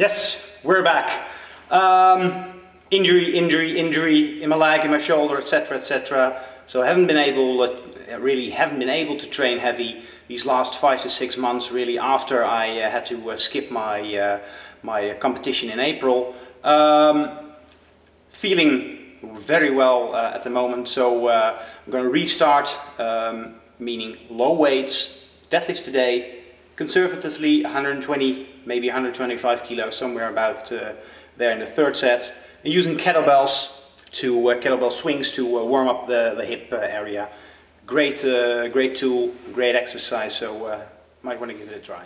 Yes, we're back. Um, injury, injury, injury in my leg, in my shoulder, etc., etc. So I haven't been able, uh, really haven't been able to train heavy these last five to six months. Really, after I uh, had to uh, skip my uh, my competition in April. Um, feeling very well uh, at the moment, so uh, I'm going to restart, um, meaning low weights, deadlifts today, conservatively 120, maybe 125 kilos, somewhere about uh, there in the third set. And using kettlebells to uh, kettlebell swings to uh, warm up the, the hip uh, area. Great, uh, great tool, great exercise, so might want to give it a try.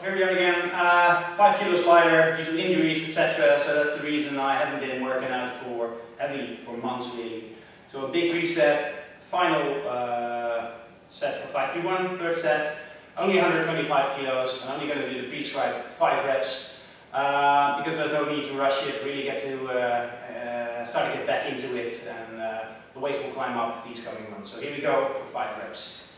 Here we are again, uh, 5 kilos lighter due to injuries, etc. So that's the reason I haven't been working out for heavy for months really. So a big reset, final uh, set for 531, third set, only 125 kilos. I'm only going to do the prescribed 5 reps uh, because there's no need to rush it, really get to uh, uh, start to get back into it and uh, the weight will climb up these coming months. So here we go for 5 reps.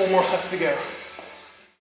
Four more sets to go.